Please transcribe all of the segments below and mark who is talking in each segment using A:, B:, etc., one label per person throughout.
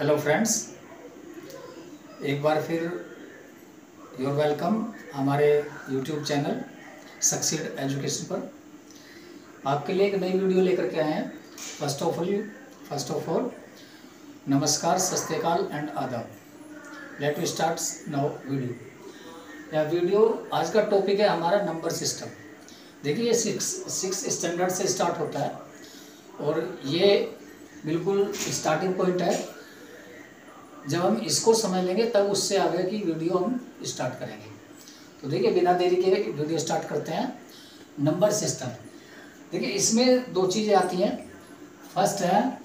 A: Hello friends एक बार फिर योर वेलकम हमारे यूट्यूब चैनल सक्सीड एजुकेशन पर। आपके लिए एक नई वीडियो लेकर के आए हैं। First of all first of all नमस्कार सस्तेकाल एंड आदाब। Let we start now video यह वीडियो आज का टॉपिक है हमारा नंबर सिस्टम देखिए, ये सिक्स सिक्स स्टैंडर्ड से स्टार्ट होता है। और ये बिल्कुल स्टार्टिंग पॉइंट है। जब हम इसको समझ लेंगे, तब उससे आगे की वीडियो हम स्टार्ट करेंगे। तो देखिए, बिना देरी के वीडियो स्टार्ट करते हैं। नंबर सिस्टम देखिए, इसमें दो चीज़ें आती हैं। फ़र्स्ट है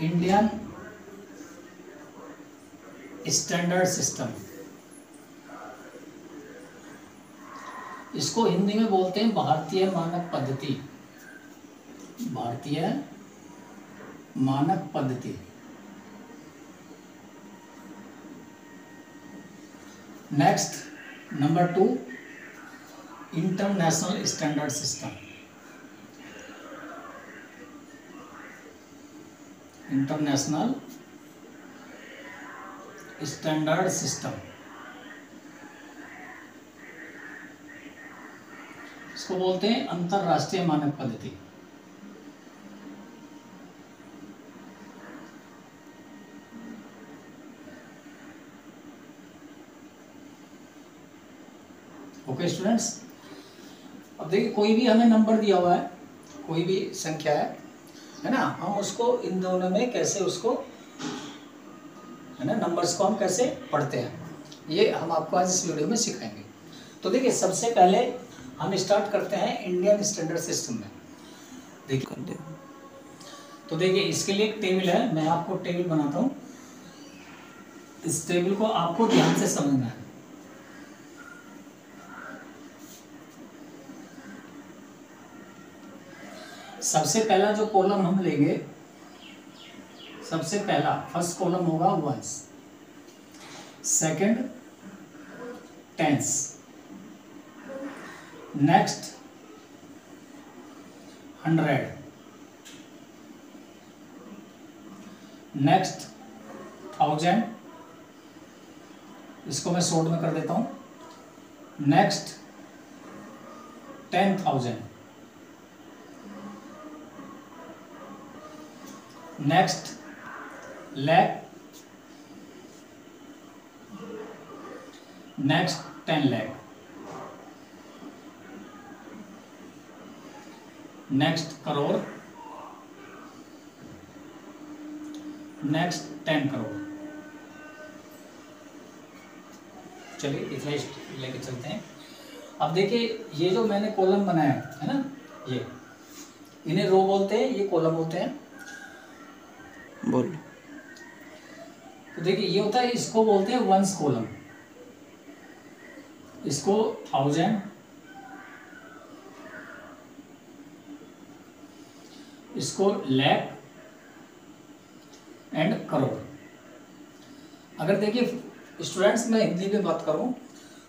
A: इंडियन स्टैंडर्ड सिस्टम इसको हिंदी में बोलते हैं भारतीय मानक पद्धति। भारतीय मानक पद्धति। Next number two international standard system international standard system इसको बोलते हैं अंतरराष्ट्रीय मानक पद्धति। ओके स्टूडेंट्स अब देखिए, कोई भी हमें नंबर दिया हुआ है, कोई भी संख्या है है ना? हम उसको इन दोनों में कैसे उसको, है ना? नंबर्स को हम कैसे पढ़ते हैं? ये हम आपको आज इस वीडियो में सिखाएँगे। तो देखिए, सबसे पहले हम स्टार्ट करते हैं इंडियन स्टैंडर्ड सिस्टम में। देखिए। तो देखिए, इसके लिए एक टेबल है, मैं आपको टेबल बनाता हूँ। इस टेबल को आपको ध्यान से समझना है। सबसे पहला जो कॉलम हम लेंगे, सबसे पहला फ़र्स्ट कॉलम होगा ones second tens next hundred next thousand इसको मैं शॉर्ट में कर देता हूँ. Next ten thousand next lakh next ten lakh next crore next ten crore चलिए, इतना लेके चलते हैं। अब देखिए, ये जो मैंने कॉलम बनाया, है ना? ये। इन्हें रो बोलते हैं, ये कॉलम होते हैं।
B: बोल।
A: तो देखिए, ये होता है, इसको बोलते हैं वंस कॉलम इसको थाउज़ेंड इसको लैख एंड करोड़ अगर देखिए स्टूडेंट्स मैं हिंदी में बात करूँ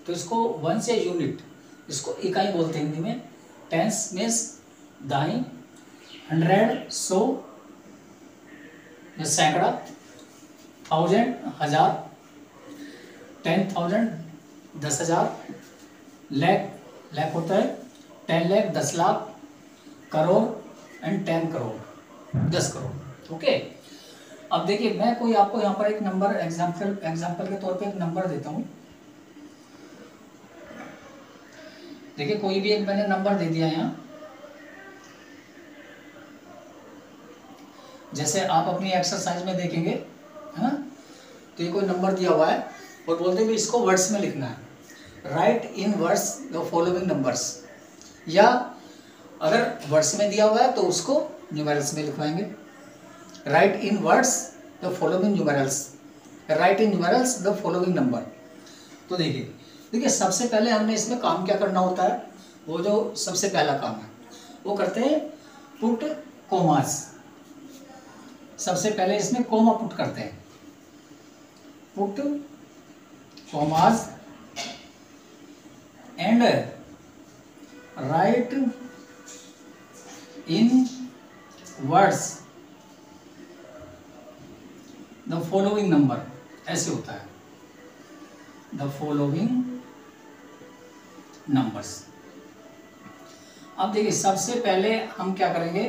A: तो इसको वंस या यूनिट इसको इकाई बोलते हैं हिंदी में। टेंस मीन्स दाई हंड्रेड सौ सैकड़ा थाउज़ेंड हज़ार टेन थाउज़ेंड दस हज़ार लैख लैख होता है टेन लैख दस लाख, करोड़ एंड टेन करोड़, दस करोड़ ओके अब देखिए, मैं कोई आपको यहाँ पर एक नंबर एग्ज़ाम्पल एग्ज़ाम्पल के तौर पे एक नंबर देता हूँ। देखिए, कोई भी एक मैंने नंबर दे दिया यहाँ। जैसे आप अपनी एक्सरसाइज में देखेंगे, है ना? तो ये कोई नंबर दिया हुआ है और बोलते हैं इसको वर्ड्स में लिखना है। Write in words the following numbers या अगर वर्ड्स में दिया हुआ है तो उसको न्यूमेरल्स में लिखवाएँगे। Write in words the following numerals write in numerals the following number तो देखिए देखिए, सबसे पहले हमने इसमें काम क्या करना होता है? वो जो सबसे पहला काम है, वो करते हैं पुट कोमास सबसे पहले इसमें कोमा पुट करते हैं। Put, commas, and write in words. The following number, ऐसे होता है। The following numbers. अब देखिए, सबसे पहले हम क्या करेंगे?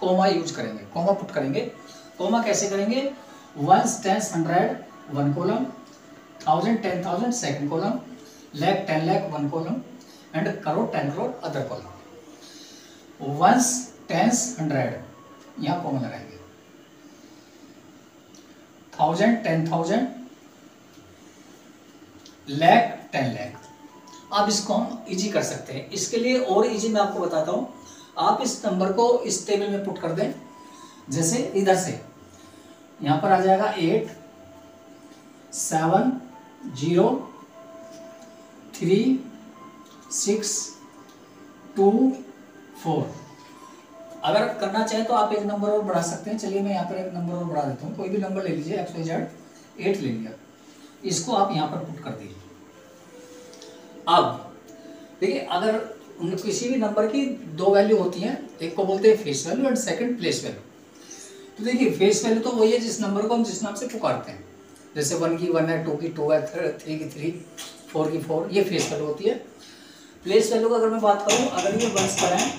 A: कोमा यूज़ करेंगे, कोमा पुट करेंगे। कोमा कैसे करेंगे? Ones tens hundred one column thousand ten thousand second column lakh ten lakh one column and crore ten crore other column ones tens hundred यहाँ कॉमा लगाएँगे। Thousand ten thousand lakh ten lakh आप इसको हम easy कर सकते हैं। इसके लिए और इजी मैं आपको बताता हूँ। आप इस नंबर को इस टेबल में पुट कर दें। जैसे इधर से। यहाँ पर आ जाएगा eight seven zero three six two four. अगर आप करना चाहे तो आप एक नंबर और बढ़ा सकते हैं। चलिए मैं यहाँ पर एक नंबर और बढ़ा देता हूँ। कोई भी नंबर ले लीजिए एक्स वाई जेड एट ले लिया। इसको आप यहाँ पर पुट कर दीजिए। अब, देखिए, अगर किसी भी नंबर की दो वैल्यू होती हैं, एक को बोलते हैं face value and second place value तो देखिए फेस वैल्यू तो वही है जिस नंबर को हम जिस नाम से पुकारते हैं। जैसे वन की वन है टू की टू है थ्री की थ्री फोर की फोर ये फेस वैल्यू होती है। प्लेस वैल्यू का अगर मैं बात करूँ, अगर ये वंस पर है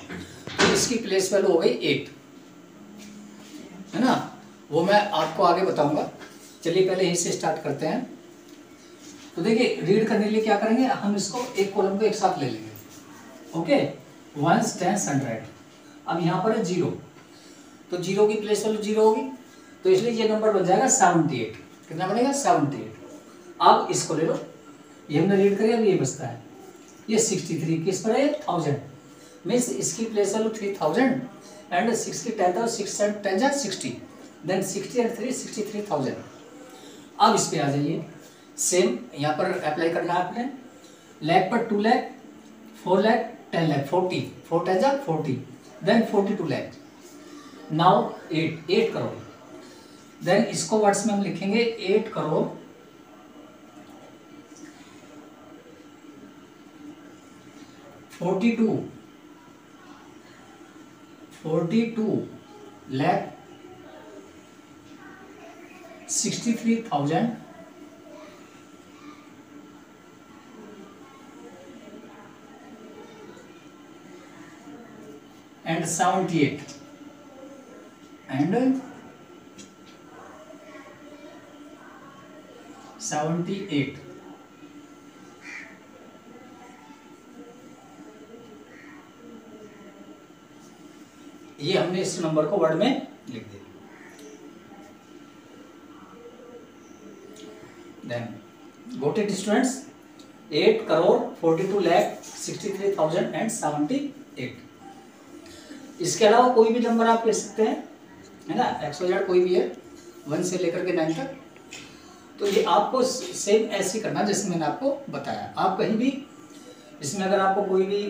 A: तो इसकी प्लेस वैल्यू हो गई एट है ना? वो मैं आपको आगे बताऊँगा। चलिए, पहले यहीं से स्टार्ट करते हैं। तो देखिए रीड करने के लिए क्या करेंगे? हम इसको एक कॉलम को एक साथ ले लेंगे। ओके वंस टेंस हंड्रेड अब यहाँ पर है ज़ीरो तो ज़ीरो की प्लेस वैल्यू ज़ीरो होगी। तो इसलिए ये नंबर बन जाएगा सेवनटी एट कितना बनेगा? सेवनटी एट अब इसको ले लो। ये हमने रीड करिए अब ये बचता है। ये सिक्सटी थ्री किस पर है थाउज़ेंड मीन्स इसकी place value three thousand and six की ten thousand six and ten जा sixty then sixty and three sixty three thousand अब इस पर आ जाइए। सेम यहाँ पर अप्लाई करना है आपने। लैख पर two lakh four lakh ten lakh forty four ten जा forty then forty two lakh now eight eight crore. Then इसको वर्ड्स में हम लिखेंगे eight crore. Forty two forty two lakh sixty three thousand. And 78 and 78 ये हमने इस number को word में लिख दिया। Then got it students eight crore forty two lakh sixty three thousand and seventy eight इसके अलावा कोई भी नंबर आप ले सकते हैं। है ना? एक्स वाई कोई भी है, वन से लेकर के नाइन तक। तो ये आपको सेम ऐसे करना जैसे मैंने आपको बताया। आप कहीं भी, इसमें अगर आपको कोई भी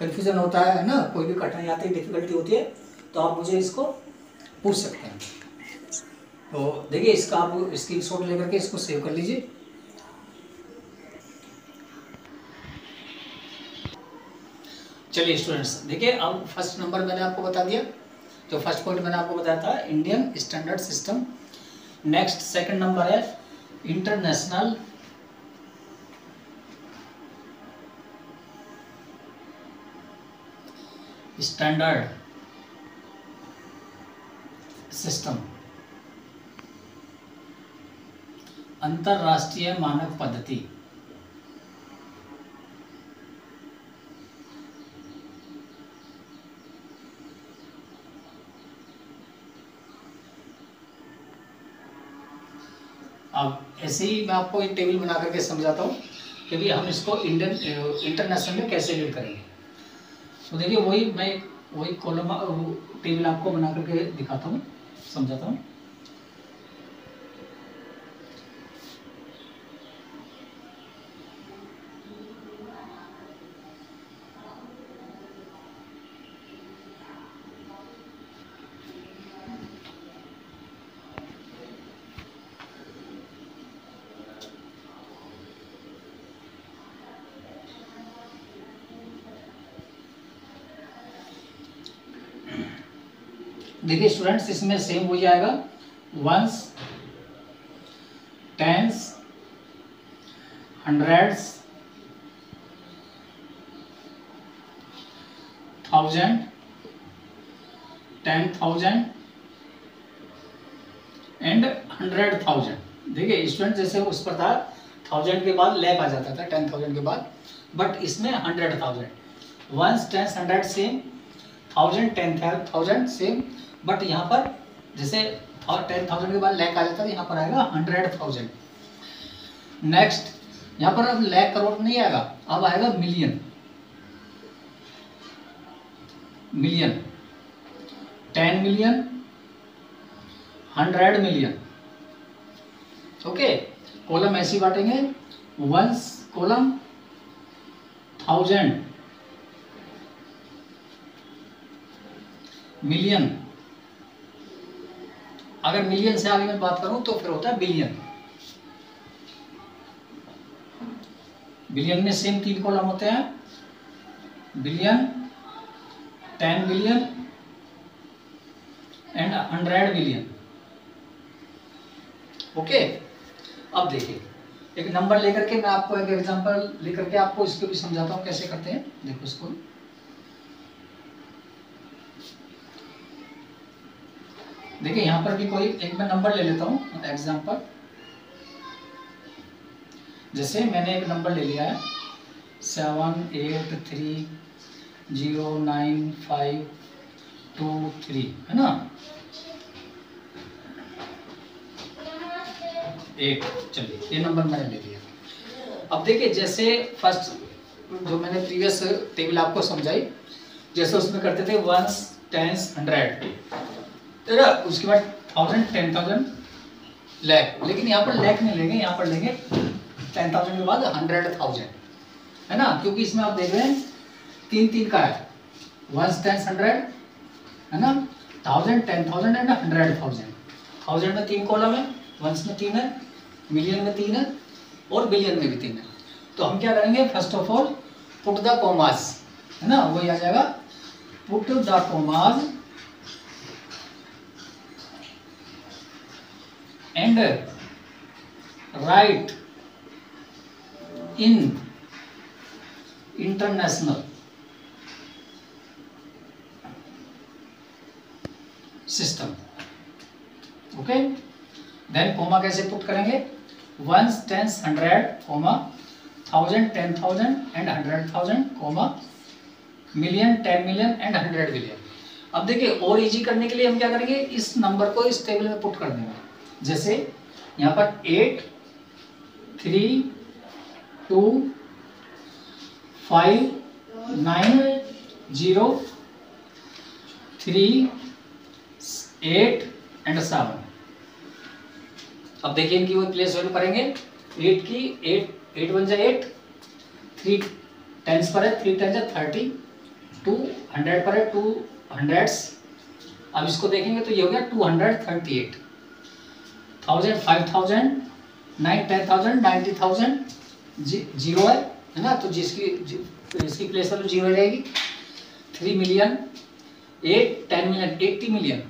A: कन्फ्यूज़न होता है ना? कोई भी कठिनाई आती है डिफिकल्टी होती है तो आप मुझे इसको पूछ सकते हैं। तो देखिए, इसका आप स्क्रीन शॉट लेकर के इसको सेव कर लीजिए। चलिए स्टूडेंट्स देखिए, अब फ़र्स्ट नंबर मैंने आपको बता दिया। जो फ़र्स्ट पॉइंट मैंने आपको बताया था Indian standard system next second number है इंटरनेशनल स्टैंडर्ड सिस्टम अंतरराष्ट्रीय मानक पद्धति. अब ऐसे ही मैं आपको एक टेबल बना करके समझाता हूँ कि भाई हम इसको इंडियन इंटरनेशनल में कैसे लीड करेंगे। तो देखिए वही मैं, वही कॉलम टेबल आपको बना करके दिखाता हूँ, समझाता हूँ। देखिए स्टूडेंट्स इसमें सेम हो जाएगा। Ones tens hundreds thousand ten thousand and hundred thousand देखिए स्टूडेंट जैसे उस पर था थाउज़ेंड के बाद लैक आ जाता था टेन थाउज़ेंड के बाद। बट इसमें hundred thousand ones tens hundred same thousand ten thousand same but यहाँ पर जैसे और टेन थाउज़ेंड के बाद लैक आ जाता है यहाँ पर आएगा हंड्रेड थाउज़ेंड नेक्स्ट यहाँ पर अब लैक करोड़ नहीं आएगा, अब आएगा million million ten million hundred million okay column ऐसी बांटेंगे। वंस कॉलम थाउज़ेंड मिलियन अगर मिलियन से आगे मैं बात करूँ तो फिर होता है बिलियन बिलियन में सेम तीन कॉलम होते हैं। Billion ten billion and hundred billion okay अब देखिए, एक नंबर लेकर के मैं आपको एक एग्जांपल लेकर के आपको इसको भी समझाता हूँ कैसे करते हैं। देखो इसको देखिए, यहाँ पर भी कोई एक मैं नंबर ले लेता हूँ एग्जांपल जैसे मैंने एक नंबर ले लिया है seven eight three zero nine five two three है ना? एक, चलिए, ये नंबर मैंने ले लिया। अब देखिए, जैसे फ़र्स्ट जो मैंने प्रीवियस टेबल आपको समझाई, जैसे उसमें करते थे वंस टेंस हंड्रेड तेरा, उसके बाद थाउज़ेंड टेन थाउज़ेंड लैख लेकिन यहाँ पर लैख नहीं लेंगे, यहाँ पर लेंगे टेन थाउज़ेंड के बाद हंड्रेड थाउज़ेंड है ना? क्योंकि इसमें आप देख रहे हैं, तीन तीन का है। वंस टेंस हंड्रेड है ना? Thousand ten thousand and hundred thousand thousand में तीन कॉलम है वंस में तीन है मिलियन में तीन है, और बिलियन में भी तीन है। तो हम क्या करेंगे? First of all put the commas है ना? वही आ जाएगा। Put the commas and write in international system okay then comma कैसे पुट करेंगे? Ones tens hundred comma thousand ten thousand and hundred thousand comma million ten million and hundred million अब देखिए, और इजी करने के लिए हम क्या करेंगे? इस नंबर को इस टेबल में पुट कर देंगे। जैसे यहाँ पर eight three two five nine zero three eight and seven अब देखिए इनकी वो प्लेस वैल्यू करेंगे एट की एट एट वन जाए एट थ्री टेंस पर है थ्री टेन जा थर्टी टू हंड्रेड पर है टू हंड्रेड्स अब इसको देखेंगे तो ये हो गया two hundred thirty eight thousand five thousand nine ten thousand ninety thousand जी ज़ीरो है है ना? तो जिसकी इसकी प्लेस वैल्यू ज़ीरो रहेगी। Three million eight ten million eighty million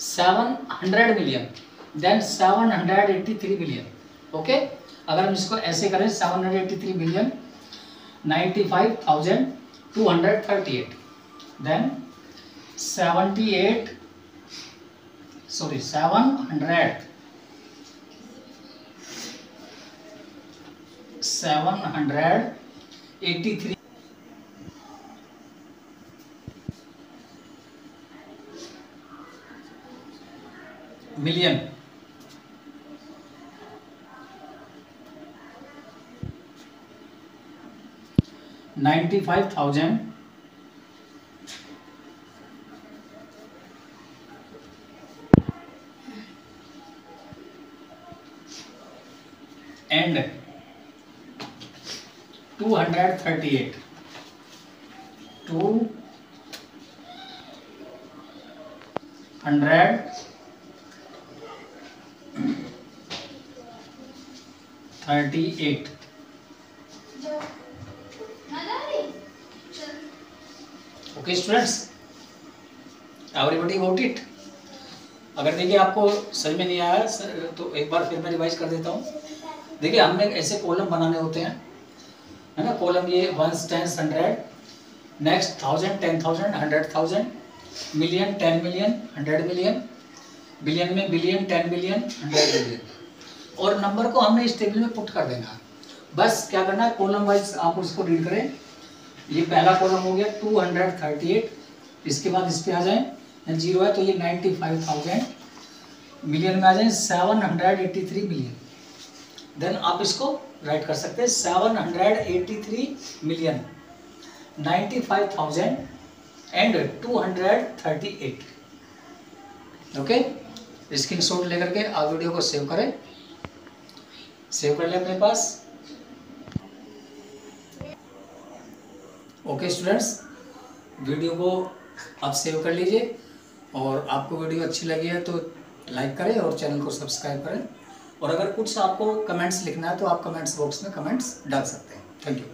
A: seven hundred million then seven hundred eighty three million okay अगर हम इसको ऐसे करें seven hundred eighty three million ninety five thousand two hundred thirty eight then seventy eight sorry 700 783 million ninety five thousand and 238 two hundred thirty eight okay students everybody got it अगर देखिए आपको समझ में नहीं आया तो एक बार फिर मैं रिवाइज कर देता हूँ। देखिए, हमने ऐसे कॉलम बनाने होते हैं। है ना? कॉलम ये ones tens hundred next thousand ten thousand hundred thousand million ten million hundred million billion में billion ten billion hundred billion और नंबर को हमने इस टेबल में पुट कर देना। बस क्या करना है? कॉलम वाइज आप उसको रीड करें। ये पहला कॉलम हो गया टू हंड्रेड थर्टी एट इसके बाद इस पर आ जाए। ज़ीरो है तो ये नाइन्टी फाइव थाउज़ेंड मिलियन में आ जाए seven hundred eighty three million then आप इसको राइट कर सकते हैं। Seven hundred eighty three million ninety five thousand and two hundred thirty eight okay screenshot लेकर के आप वीडियो को सेव करें। सेव कर लें अपने पास। ओके स्टूडेंट्स वीडियो को आप सेव कर लीजिए। और आपको वीडियो अच्छी लगी है तो लाइक करें और चैनल को सब्सक्राइब करें। और अगर कुछ आपको कमेंट्स लिखना है तो आप कमेंट्स बॉक्स में कमेंट्स डाल सकते हैं। Thank you